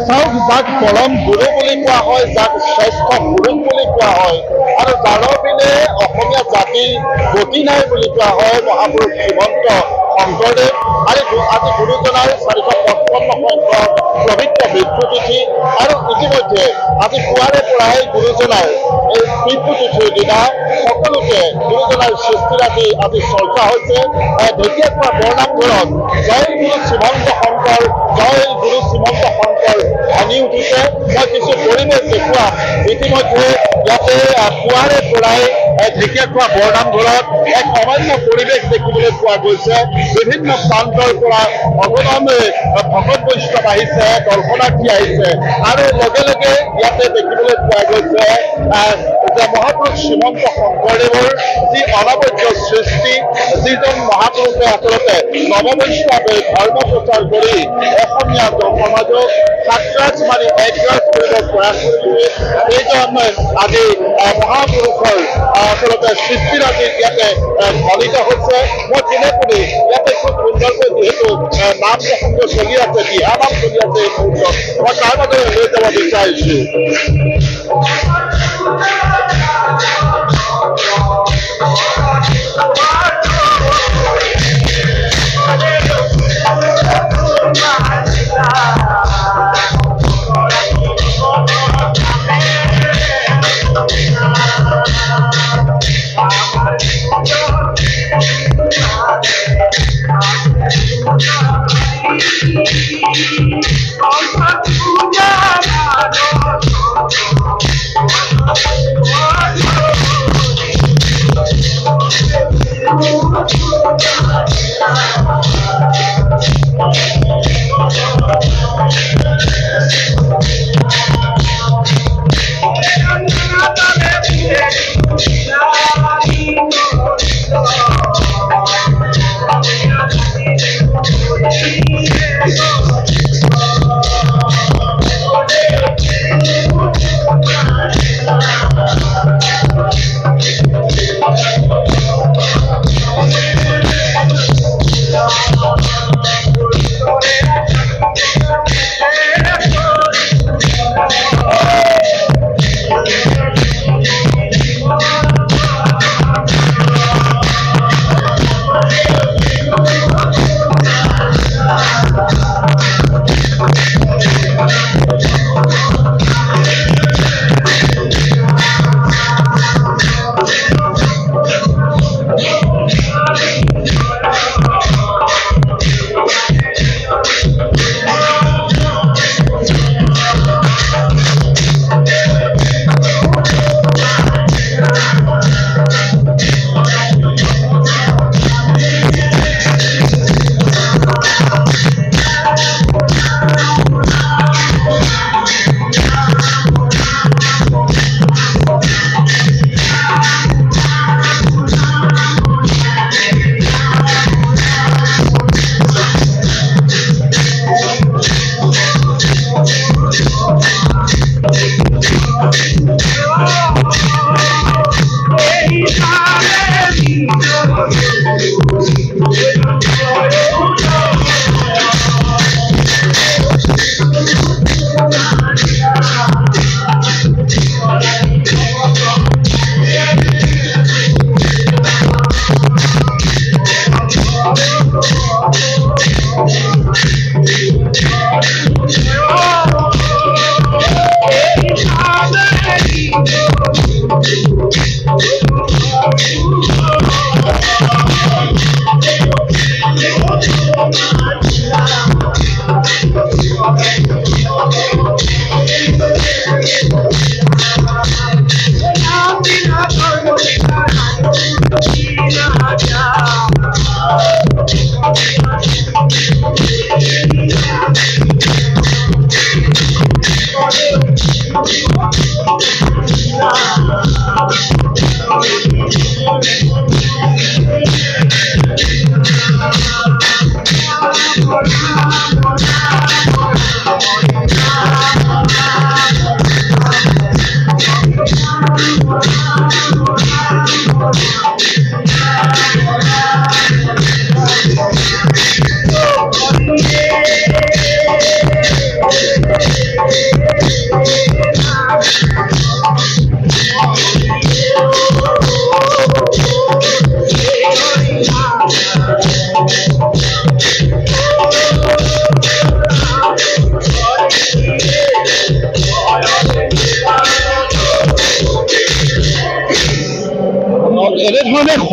চাওক যাক পৰম গুৰু বুলি কোৱা হয় যাক শ্ৰেষ্ঠ পুৰুষ বুলি কোৱা হয়। আৰু যাৰ পিনে অসমীয়া জাতিৰ গতি নাই বুলি কোৱা হয় মহাপুৰুষ শ্ৰীমন্ত শংকৰদেৱ আৰু আজি গুৰুজনাৰ চাৰিশ পঁচপন্ন সংখ্যক পবিত্ৰ মৃত্যু তিথি আৰু ইতিমধ্যে আজি পুৱাৰে পৰাই গুৰুজনাৰ এই মৃত্যু তিথিৰ দিনা সকলোকে গুৰুজনাৰ সৃষ্টিৰাজি আজি চৰ্চা হৈছে। ঢেকীয়াখোৱা বৰনামঘৰত জয় গুৰু শ্ৰীমন্ত শংকৰ জয় গুৰু শ্ৰীমন্ত শংকৰ ভাঙি উঠিছে। মই কিছু পৰিৱেশ দেখুৱাম। ইতিমধ্যে ইয়াতে পুৱাৰে পৰাই আহ, ঢেকীয়াখোৱা বৰনামঘৰত এক অমান্য পৰিৱেশ দেখিবলৈ পোৱা গৈছে। বিভিন্ন প্ৰান্তৰ পৰা ভগৱানে ভকত বৈষ্ণৱ আহিছে দৰ্শনাৰ্থী আহিছে। আৰু লগে লগে ইয়াতে দেখিবলৈ পোৱা গৈছে যে মহাপুৰুষ শ্ৰীমন্ত শংকৰদেৱৰ যি অনবদ্য সৃষ্টি, যিজন মহাপুৰুষে আচলতে নৱবৈষ্ণৱে ধৰ্ম প্ৰচাৰ কৰি অসমীয়া সমাজক সাতৰাজ মাৰি একৰাজ কৰিব প্ৰয়াস কৰিছে। সেইজন আজি মহাপুৰুষৰ আচলতে সৃষ্টিৰাজিত ইয়াতে ধ্বনিত হৈছে। মই পোনে ইয়াতে খুব সুন্দৰকৈ যিহেতু নাম প্ৰসংগ চলি আছে দিহা নাম চলি আছে এই মুহূৰ্তত। মই তাৰ বাবে লৈ যাব বিচাৰিছো।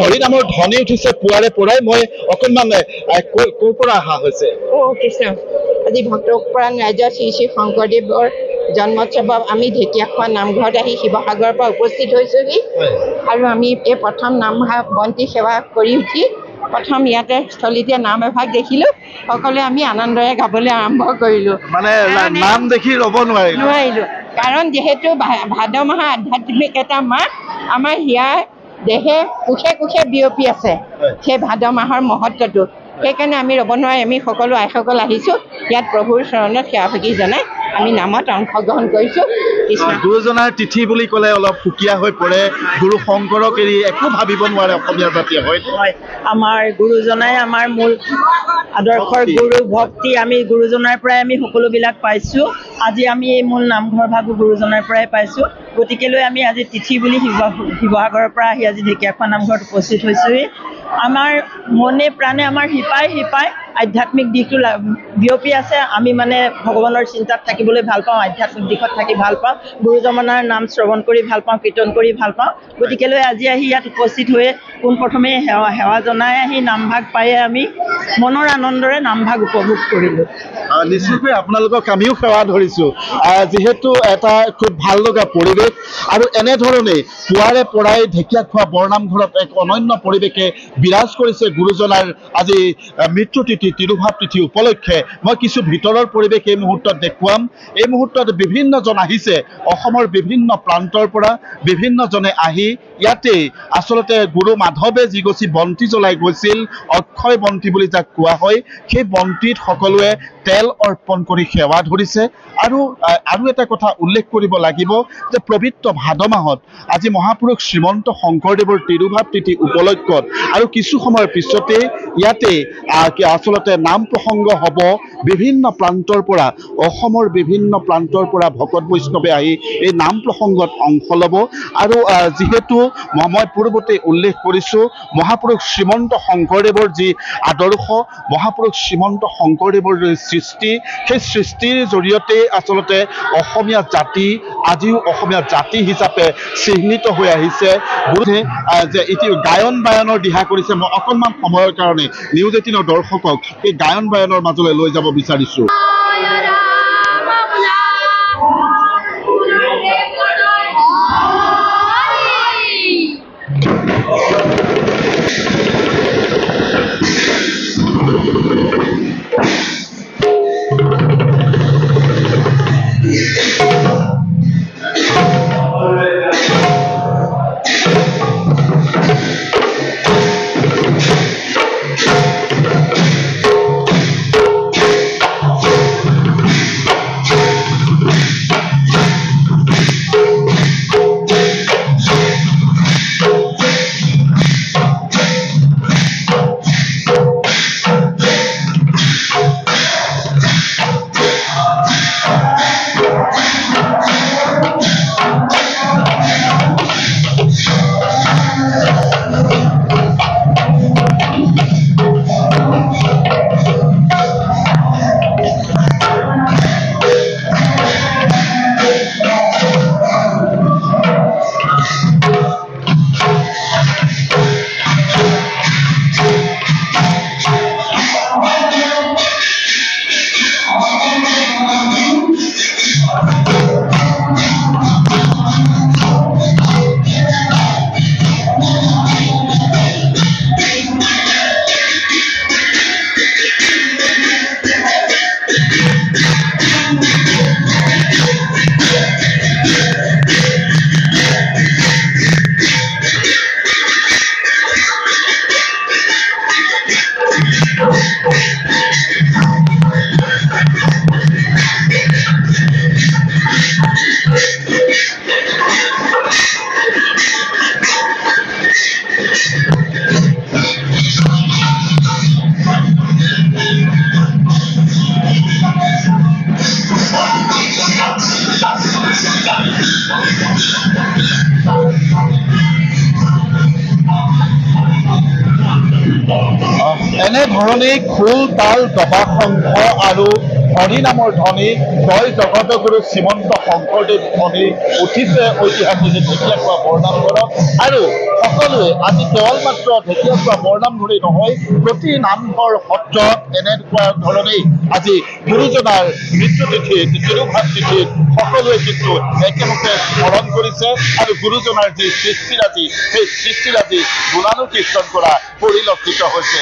হৰিনামৰ ধ্বনি উঠিছে পুৱাৰে পৰাই মই অকণমান ক'ৰ পৰা অহা হৈছে? কৃষ্ণ আজি ভক্তপৰাণ ৰাজ্যৰ শ্ৰী শ্ৰী শংকৰদেৱৰ জন্মোৎসৱত আমি ঢেকীয়াখোৱা নামঘৰত আহি শিৱসাগৰৰ পৰা উপস্থিত হৈছোহি। আৰু আমি এই প্ৰথম নাম বন্তি সেৱা কৰি উঠি প্ৰথম ইয়াতে স্থলীতে নাম এভাগ দেখিলোঁ। সকলোৱে আমি আনন্দৰে গাবলৈ আৰম্ভ কৰিলোঁ। মানে নাম দেখি ৰ'ব নোৱাৰিলো। নোৱাৰিলোঁ। কাৰণ যিহেতু ভাদ মাহৰ আধ্যাত্মিক এটা মাহ আমাৰ হিয়াৰ দেহে কোষে কোষে বিয়পি আছে। সেই ভাদ মাহৰ মহত্বটো। সেইকাৰণে আমি ৰ'ব নোৱাৰি আমি সকলো আইসকল আহিছোঁ। ইয়াত প্ৰভুৰ চৰণত সেৱা ভাগি জনাই আমি নামত অংশগ্ৰহণ কৰিছোঁ। গুৰুজনাৰ তিথি বুলি ক'লে অলপ সুকীয়া হৈ পৰে। গুৰু শংকৰক এৰি একো ভাবিব নোৱাৰে অসমীয়া জাতিয়ে হয়? হয় আমাৰ গুৰুজনাই আমাৰ মূল আদৰ্শৰ। গুৰু ভক্তি। আমি গুৰুজনাৰ পৰাই আমি সকলোবিলাক পাইছোঁ। আজি আমি এই মূল নামঘৰ ভাগো গুৰুজনাৰ পৰাই পাইছোঁ। গতিকেলৈ আমি আজি তিথি বুলি শিৱ শিৱসাগৰৰ পৰা আহি আজি ঢেকীয়াখোৱা নামঘৰত উপস্থিত হৈছোঁহি। আমাৰ মনে প্ৰাণে আমাৰ শিপাই শিপাই আধ্যাত্মিক দিশটো বিয়পি আছে। আমি মানে ভগৱানৰ চিন্তাত থাকিবলৈ ভাল পাওঁ আধ্যাত্মিক দিশত থাকি ভাল পাওঁ। গুৰুজনাৰ নাম শ্ৰৱণ কৰি ভাল পাওঁ কীৰ্তন কৰি ভাল পাওঁ। গতিকেলৈ আজি আহি ইয়াত উপস্থিত হৈয়ে পোনপ্ৰথমে সেৱা সেৱা জনাই আহি নামভাগ পায়ে আমি মনৰ আনন্দৰে নামভাগ উপভোগ কৰিলোঁ। নিশ্চয়কৈ আপোনালোকক আমিও সেৱা ধৰিছোঁ। যিহেতু এটা খুব ভাল লগা পৰিৱেশ। আৰু এনেধৰণেই পুৱাৰে পৰাই ঢেকীয়াখোৱা বৰনামঘৰত এক অনন্য পৰিৱেশে বিৰাজ কৰিছে গুৰুজনাৰ আজি মৃত্যু তিথি তিৰুভাৱ তিথি উপলক্ষে মই কিছু ভিতৰৰ পৰিৱেশ এই মুহূৰ্তত দেখুৱাম। এই মুহূৰ্তত বিভিন্নজন আহিছে। অসমৰ বিভিন্ন প্ৰান্তৰ পৰা বিভিন্নজনে আহি ইয়াতেই আচলতে গুৰু মাধৱে যিগছি বন্তি জ্বলাই গৈছিল অক্ষয় বন্তি বুলি যাক কোৱা হয় সেই বন্তিত সকলোৱে তেল অৰ্পণ কৰি সেৱা ধৰিছে। আৰু আৰু এটা কথা উল্লেখ কৰিব লাগিব যে পবিত্ৰ ভাদ মাহত আজি মহাপুৰুষ শ্ৰীমন্ত শংকৰদেৱৰ তিৰুভাৱ তিথি উপলক্ষত আৰু কিছু সময়ৰ পিছতেই ইয়াতে কি আচলতে নাম প্ৰসংগ হ'ব বিভিন্ন প্ৰান্তৰ পৰা অসমৰ বিভিন্ন প্ৰান্তৰ পৰা ভকত বৈষ্ণৱে আহি এই নাম প্ৰসংগত অংশ ল'ব। আৰু যিহেতু মই পূৰ্বতে উল্লেখ কৰিছোঁ মহাপুৰুষ শ্ৰীমন্ত শংকৰদেৱৰ যি আদৰ্শ মহাপুৰুষ শ্ৰীমন্ত শংকৰদেৱৰ যি সৃষ্টি সেই সৃষ্টিৰ জৰিয়তে আচলতে অসমীয়া জাতি আজিও অসমীয়া জাতি হিচাপে চিহ্নিত হৈ আহিছে। আহ, যে এতিয়া গায়ন বায়নৰ দিহা কৰিছে মই অকণমান সময়ৰ কাৰণে নিউজ এইটিনৰ দৰ্শকক এই গায়ন বায়নৰ মাজলৈ লৈ যাব বিচাৰিছোঁ। এনেধৰণেই খোল তাল দবা শংখ আৰু ধনী নামৰ ধনী জয় জগতগুৰু শ্ৰীমন্ত শংকৰদেৱ ধনী উঠিছে ঐতিহাসিক ঢেকীয়াখোৱা বৰনামঘৰত আৰু সকলোৱে আজি কেৱল মাত্ৰ ঢেকীয়াখোৱা বৰনামঘৰেই নহয় প্ৰতি নামঘৰ সত্ৰত এনেকুৱা ধৰণেই আজি গুৰুজনাৰ মৃত্যু তিথিত তিৰুভাৱ তিথিত সকলোৱে কিন্তু একেমুখে স্মৰণ কৰিছে। আৰু গুৰুজনাৰ যি সৃষ্টিৰাজি সেই সৃষ্টিৰাজি গুণানুকীৰ্তন কৰা পৰিলক্ষিত হৈছে।